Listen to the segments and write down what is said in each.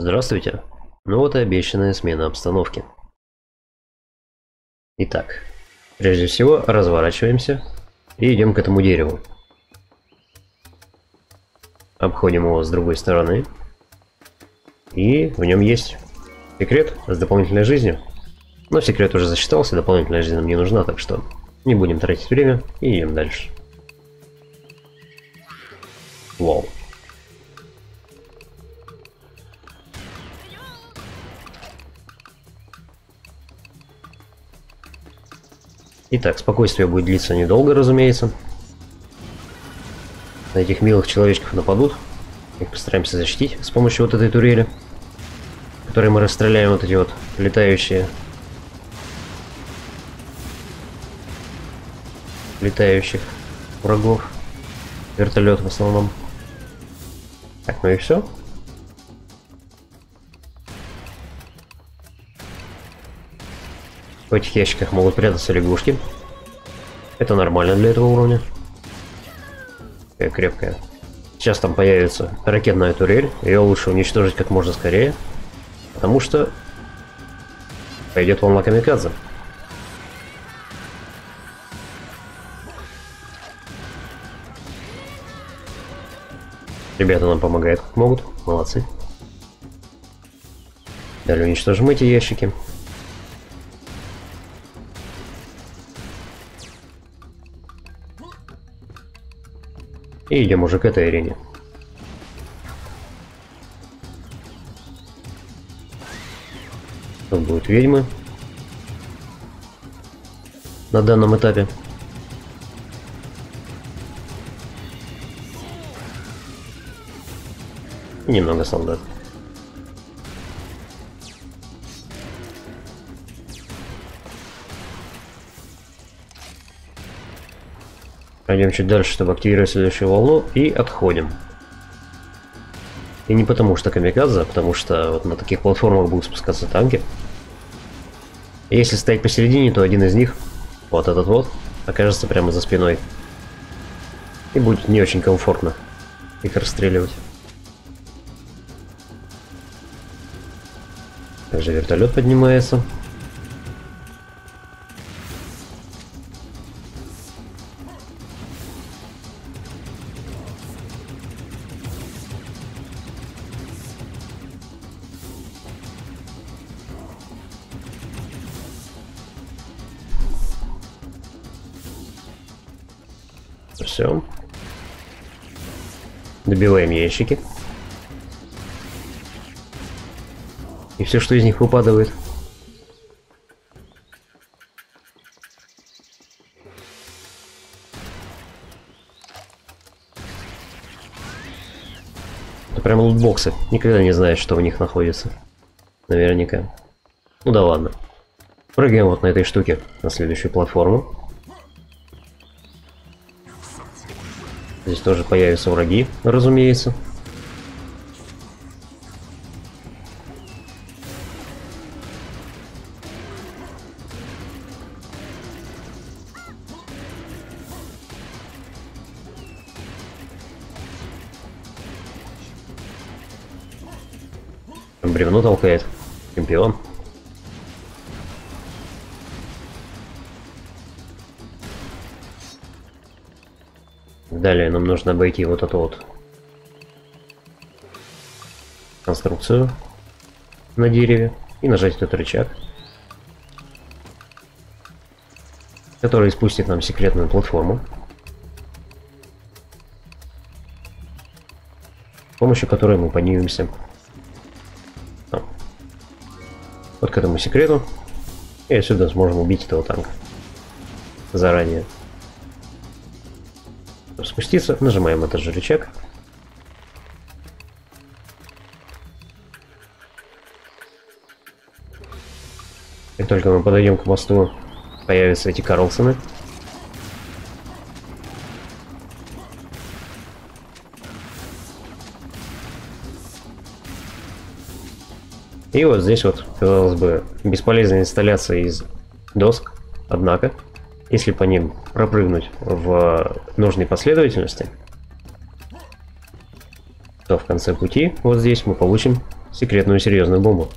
Здравствуйте. Ну вот и обещанная смена обстановки. Итак, прежде всего разворачиваемся и идем к этому дереву. Обходим его с другой стороны. И в нем есть секрет с дополнительной жизнью. Но секрет уже засчитался, дополнительная жизнь нам не нужна, так что не будем тратить время и идем дальше. Итак, спокойствие будет длиться недолго, разумеется. На этих милых человечков нападут. Их постараемся защитить с помощью вот этой турели. Которой мы расстреляем вот эти вот летающие... Летающих врагов. Вертолет в основном. Так, ну и все. В этих ящиках могут прятаться лягушки. Это нормально для этого уровня. Такая крепкая. Сейчас там появится ракетная турель. Ее лучше уничтожить как можно скорее. Потому что пойдет волна камикадзе. Ребята нам помогают как могут. Молодцы. Далее уничтожим эти ящики. И идем уже к этой арене. Тут будут ведьмы. На данном этапе. Немного солдат. Пойдем чуть дальше, чтобы активировать следующую волну. И отходим. И не потому что камикадзе, а потому что вот на таких платформах будут спускаться танки. И если стоять посередине, то один из них, вот этот вот, окажется прямо за спиной. И будет не очень комфортно их расстреливать. Также вертолет поднимается. Все. Добиваем ящики. И все, что из них выпадает. Это прям лутбоксы. Никогда не знаешь, что в них находится. Наверняка. Ну да ладно. Прыгаем вот на этой штуке на следующую платформу. Здесь тоже появятся враги, разумеется. Бревно толкает. Чемпион. Далее нам нужно обойти вот эту вот конструкцию на дереве и нажать этот рычаг, который спустит нам секретную платформу, с помощью которой мы поднимемся вот к этому секрету и отсюда сможем убить этого танка заранее спуститься, нажимаем этот рычаг. Как только мы подойдем к мосту, появятся эти Карлсоны. И вот здесь вот, казалось бы, бесполезная инсталляция из доск, однако если по ним пропрыгнуть в нужной последовательности, то в конце пути вот здесь мы получим секретную серьезную бомбу.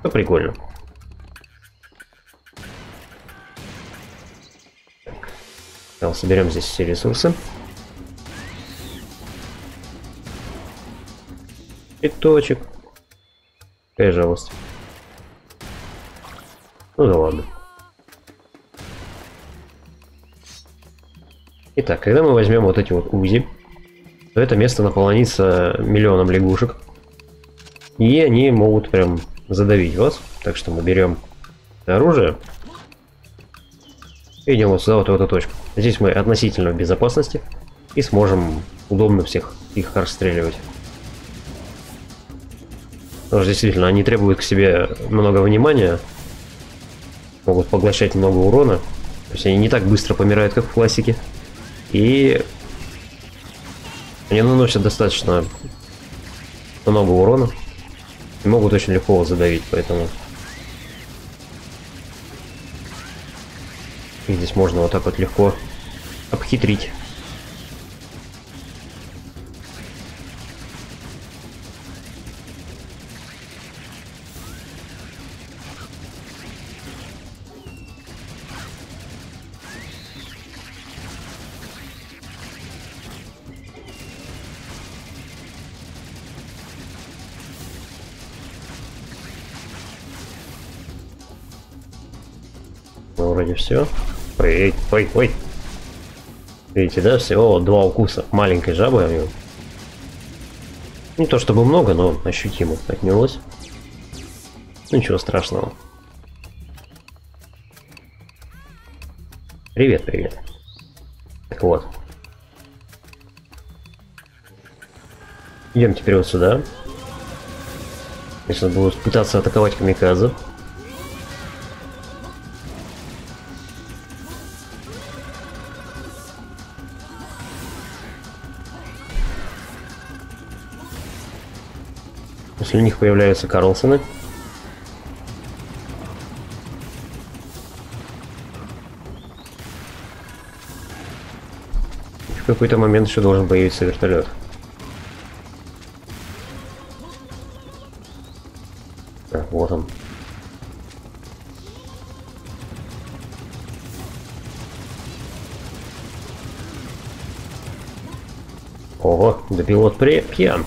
Это прикольно. Так, соберем здесь все ресурсы. Пяточек. Жалость. Ну да ладно. Итак, когда мы возьмем вот эти вот УЗИ, то это место наполнится миллионом лягушек. И они могут прям задавить вас. Так что мы берем оружие. И идем вот сюда, вот в эту точку. Здесь мы относительно в безопасности. И сможем удобно всех их расстреливать. Потому что действительно, они требуют к себе много внимания. Могут поглощать много урона. То есть они не так быстро помирают, как в классике. И они наносят достаточно много урона. И могут очень легко его задавить, поэтому... И здесь можно вот так вот легко обхитрить. Вроде все. Ой, ой, ой. Видите, да, всего два укуса маленькой жабы. Не то чтобы много, но ощутимо отнялось. Ничего страшного. Привет, привет. Так вот. Идем теперь вот сюда. Если будут пытаться атаковать камикадзе. После них появляются Карлсоны. В какой-то момент еще должен появиться вертолет. Так, вот он. Ого, да пилот пьян.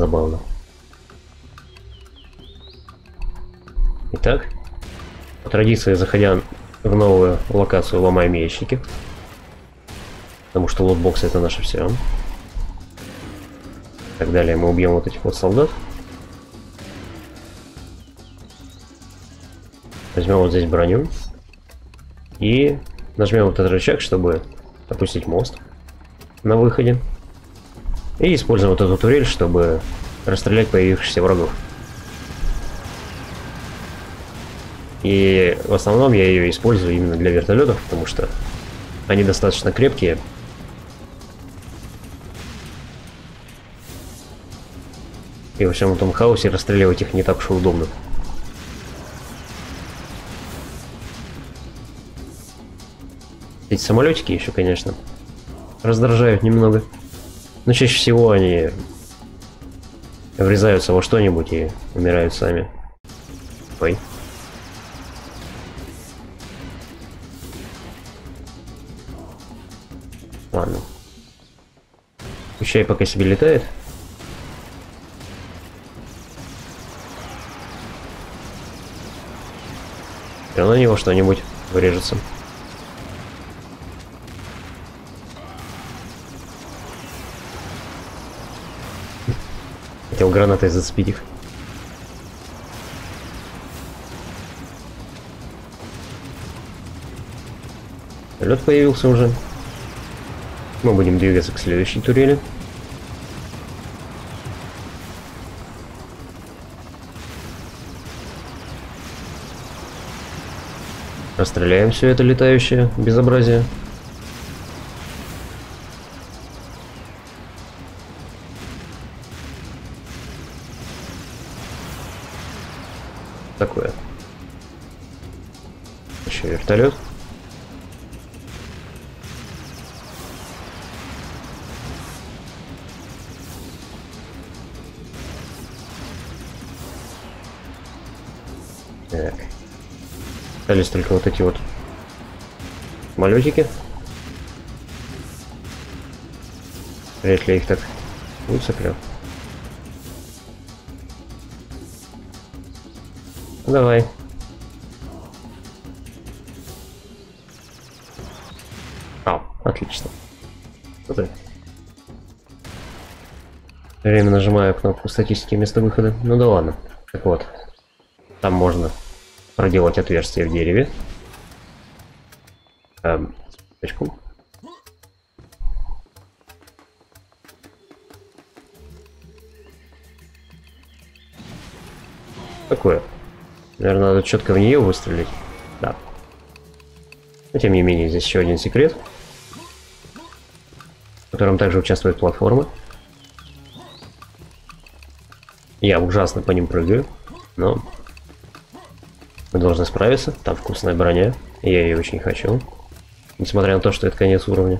Забавно. Итак, по традиции, заходя в новую локацию, ломаем ящики. Потому что лутбокс это наше все. Так далее мы убьем вот этих вот солдат. Возьмем вот здесь броню. И нажмем вот этот рычаг, чтобы опустить мост на выходе. И используем вот эту турель, чтобы расстрелять появившихся врагов. И в основном я ее использую именно для вертолетов, потому что они достаточно крепкие. И во всем этом хаосе расстреливать их не так уж и удобно. Эти самолетики еще, конечно, раздражают немного. Но чаще всего они врезаются во что-нибудь и умирают сами. Ой. Ладно. Пущай пока себе летает. И на него что-нибудь врежется. Хотел гранатой зацепить их. Лед появился уже. Мы будем двигаться к следующей турели. Расстреляем все это летающее безобразие. такое? Еще вертолет. Так. Остались только вот эти вот малютики. Вряд ли их так будет. Давай. А, отлично. Вот это. Время нажимаю кнопку статистики вместо выхода. Ну да ладно. Так вот. Там можно проделать отверстие в дереве. Эм, точку. Такое. Наверное, надо четко в нее выстрелить. Да. Но тем не менее, здесь еще один секрет, в котором также участвует платформа. Я ужасно по ним прыгаю, но мы должны справиться. Там вкусная броня, я ее очень хочу. Несмотря на то, что это конец уровня.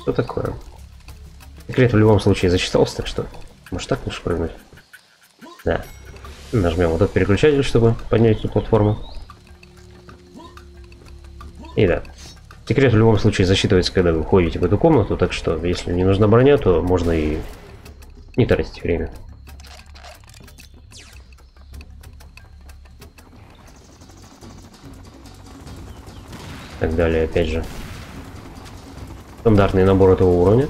Что такое? Секрет в любом случае зачитался, так что может так лучше прыгнуть. Да. Нажмем вот этот переключатель, чтобы поднять эту платформу. И да. Секрет в любом случае засчитывается, когда вы входите в эту комнату, так что если не нужна броня, то можно и не тратить время. Так далее, опять же. Стандартный набор этого уровня.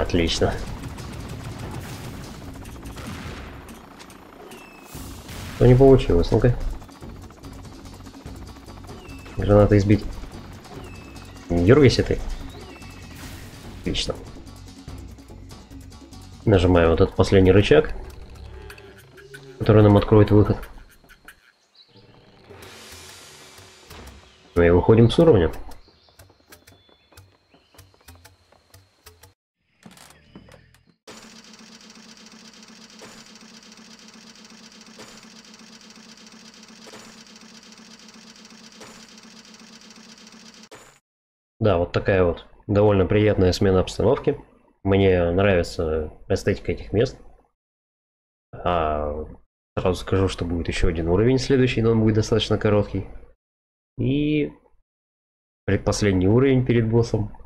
Отлично. Что не получилось, ну-ка. Граната избить. Не дергайся ты. Отлично. Нажимаем вот этот последний рычаг, который нам откроет выход. Ну и выходим с уровня. Да, вот такая вот довольно приятная смена обстановки. Мне нравится эстетика этих мест. А, сразу скажу, что будет еще один уровень следующий, но он будет достаточно короткий. И предпоследний уровень перед боссом.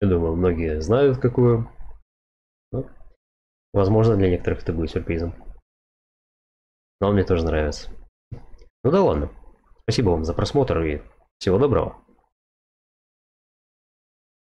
Я думаю, многие знают, какую. Но, возможно, для некоторых это будет сюрпризом. Но он мне тоже нравится. Ну да ладно. Спасибо вам за просмотр и всего доброго.